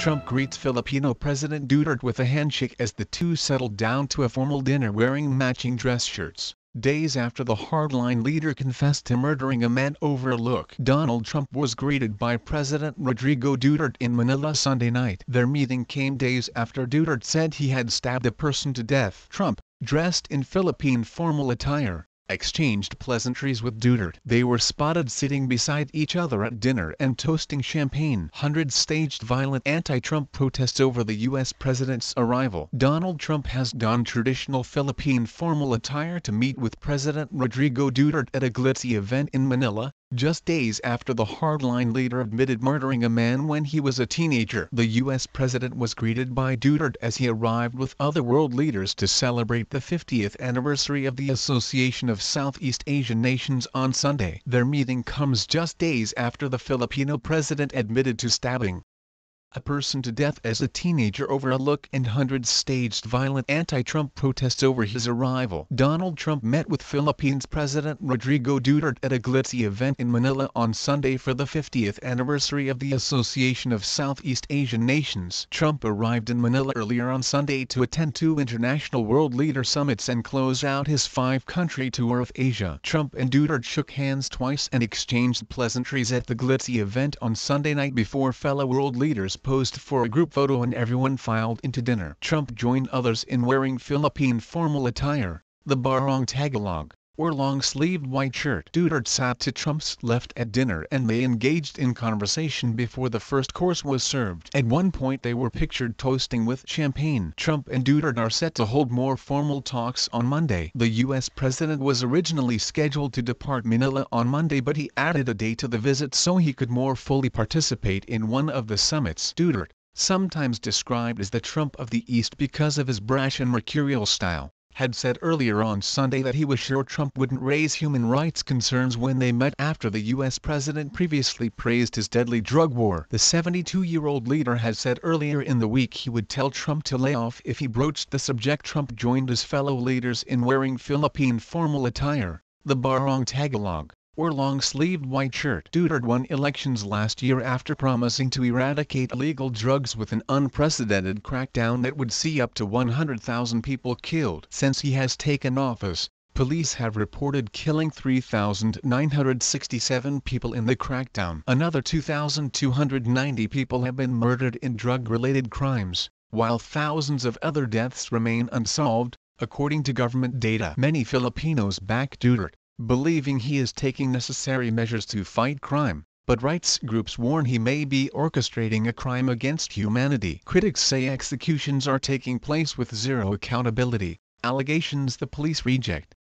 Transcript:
Trump greets Filipino President Duterte with a handshake as the two settled down to a formal dinner wearing matching dress shirts. Days after the hardline leader confessed to murdering a man over a look, Donald Trump was greeted by President Rodrigo Duterte in Manila Sunday night. Their meeting came days after Duterte said he had stabbed a person to death. Trump, dressed in Philippine formal attire, exchanged pleasantries with Duterte. They were spotted sitting beside each other at dinner and toasting champagne. Hundreds staged violent anti-Trump protests over the U.S. president's arrival. Donald Trump has donned traditional Philippine formal attire to meet with President Rodrigo Duterte at a glitzy event in Manila, just days after the hardline leader admitted murdering a man when he was a teenager. The U.S. president was greeted by Duterte as he arrived with other world leaders to celebrate the 50th anniversary of the Association of Southeast Asian Nations on Sunday. Their meeting comes just days after the Filipino president admitted to stabbing a person to death as a teenager over a look and hundreds staged violent anti-Trump protests over his arrival. Donald Trump met with Philippines President Rodrigo Duterte at a glitzy event in Manila on Sunday for the 50th anniversary of the Association of Southeast Asian Nations. Trump arrived in Manila earlier on Sunday to attend two international world leader summits and close out his five-country tour of Asia. Trump and Duterte shook hands twice and exchanged pleasantries at the glitzy event on Sunday night before fellow world leaders posed for a group photo and everyone filed into dinner. Trump joined others in wearing Philippine formal attire, the barong tagalog, or long-sleeved white shirt. Duterte sat to Trump's left at dinner and they engaged in conversation before the first course was served. At one point they were pictured toasting with champagne. Trump and Duterte are set to hold more formal talks on Monday. The U.S. president was originally scheduled to depart Manila on Monday but he added a day to the visit so he could more fully participate in one of the summits. Duterte, sometimes described as the Trump of the East because of his brash and mercurial style, had said earlier on Sunday that he was sure Trump wouldn't raise human rights concerns when they met after the U.S. president previously praised his deadly drug war. The 72-year-old leader had said earlier in the week he would tell Trump to lay off if he broached the subject. Trump joined his fellow leaders in wearing Philippine formal attire, the barong tagalog, or long-sleeved white shirt. Duterte won elections last year after promising to eradicate illegal drugs with an unprecedented crackdown that would see up to 100,000 people killed. Since he has taken office, police have reported killing 3,967 people in the crackdown. Another 2,290 people have been murdered in drug-related crimes, while thousands of other deaths remain unsolved, according to government data. Many Filipinos back Duterte believing he is taking necessary measures to fight crime, but rights groups warn he may be orchestrating a crime against humanity. Critics say executions are taking place with zero accountability, allegations the police reject.